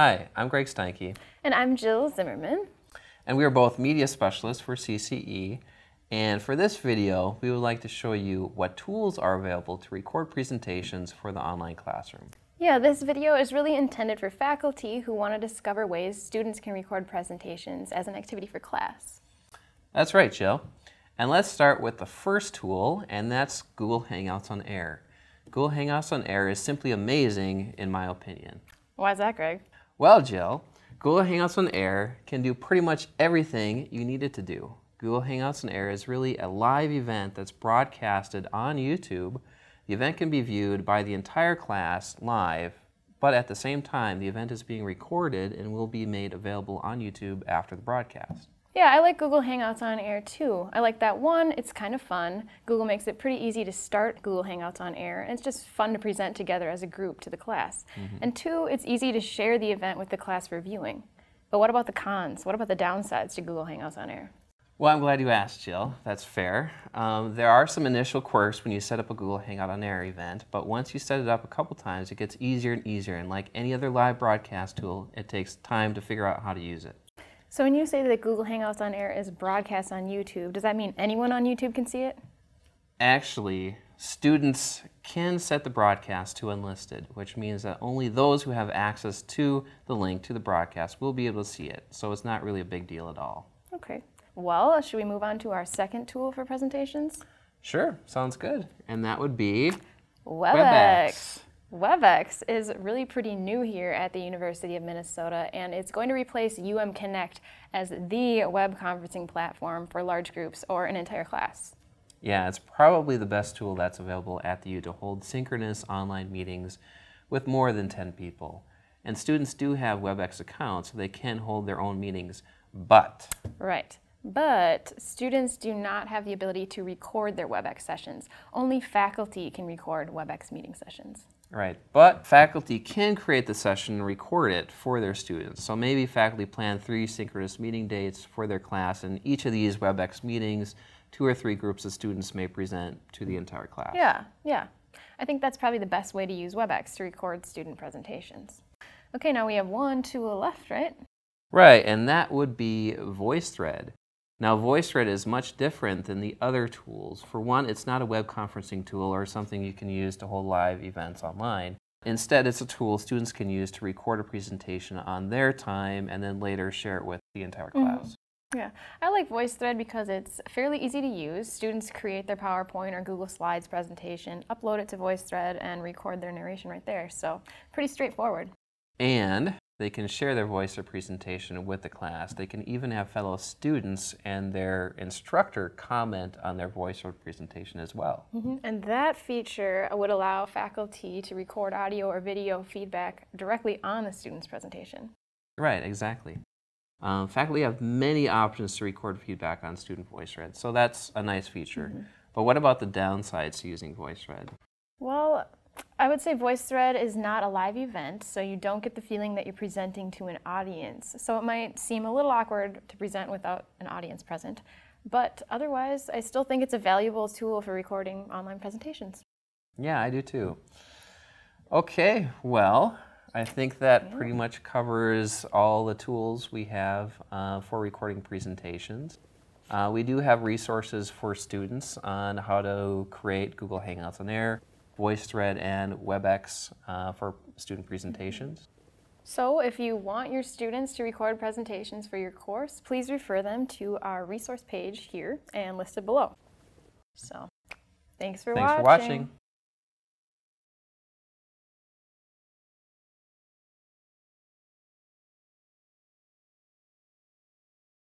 Hi, I'm Greg Steinke. And I'm Jill Zimmerman. And we are both media specialists for CCE. And for this video, we would like to show you what tools are available to record presentations for the online classroom. Yeah, this video is really intended for faculty who want to discover ways students can record presentations as an activity for class. That's right, Jill. And let's start with the first tool, and that's Google Hangouts on Air. Google Hangouts on Air is simply amazing, in my opinion. Why is that, Greg? Well, Jill, Google Hangouts on Air can do pretty much everything you need it to do. Google Hangouts on Air is really a live event that's broadcasted on YouTube. The event can be viewed by the entire class live, but at the same time, the event is being recorded and will be made available on YouTube after the broadcast. Yeah, I like Google Hangouts on Air too. I like that one, it's kind of fun. Google makes it pretty easy to start Google Hangouts on Air, and it's just fun to present together as a group to the class. Mm -hmm. And two, it's easy to share the event with the class for viewing. But what about the cons? What about the downsides to Google Hangouts on Air? Well, I'm glad you asked, Jill. That's fair. Um, there are some initial quirks when you set up a Google Hangout on Air event, but once you set it up a couple times, it gets easier and easier. And like any other live broadcast tool, it takes time to figure out how to use it. So when you say that Google Hangouts on Air is broadcast on YouTube, does that mean anyone on YouTube can see it? Actually, students can set the broadcast to unlisted, which means that only those who have access to the link to the broadcast will be able to see it. So it's not really a big deal at all. Okay. Well, should we move on to our second tool for presentations? Sure, sounds good. And that would be WebEx. WebEx. WebEx is really pretty new here at the University of Minnesota, and it's going to replace UM Connect as the web conferencing platform for large groups or an entire class. Yeah, it's probably the best tool that's available at the U to hold synchronous online meetings with more than 10 people. And students do have WebEx accounts, so they can hold their own meetings, but... Right. But students do not have the ability to record their WebEx sessions. Only faculty can record WebEx meeting sessions. Right, but faculty can create the session and record it for their students. So maybe faculty plan three synchronous meeting dates for their class, and each of these WebEx meetings, two or three groups of students may present to the entire class. Yeah, yeah. I think that's probably the best way to use WebEx to record student presentations. Okay, now we have one tool left, right? Right, and that would be VoiceThread. Now VoiceThread is much different than the other tools. For one, it's not a web conferencing tool or something you can use to hold live events online. Instead, it's a tool students can use to record a presentation on their time and then later share it with the entire mm-hmm. class. Mm -hmm. Yeah, I like VoiceThread because it's fairly easy to use. Students create their PowerPoint or Google Slides presentation, upload it to VoiceThread, and record their narration right there. So pretty straightforward. And they can share their voice or presentation with the class. They can even have fellow students and their instructor comment on their voice or presentation as well. Mm -hmm. And that feature would allow faculty to record audio or video feedback directly on the student's presentation. Right, exactly. Um, faculty have many options to record feedback on student VoiceThread, so that's a nice feature. Mm -hmm. But what about the downsides to using VoiceThread? Well, I would say VoiceThread is not a live event, so you don't get the feeling that you're presenting to an audience. So it might seem a little awkward to present without an audience present, but otherwise, I still think it's a valuable tool for recording online presentations. Yeah, I do too. Okay, well, I think that pretty much covers all the tools we have uh, for recording presentations. Uh, we do have resources for students on how to create Google Hangouts on Air, VoiceThread and WebEx uh, for student presentations. So if you want your students to record presentations for your course, please refer them to our resource page here and listed below. So thanks for thanks watching. for watching.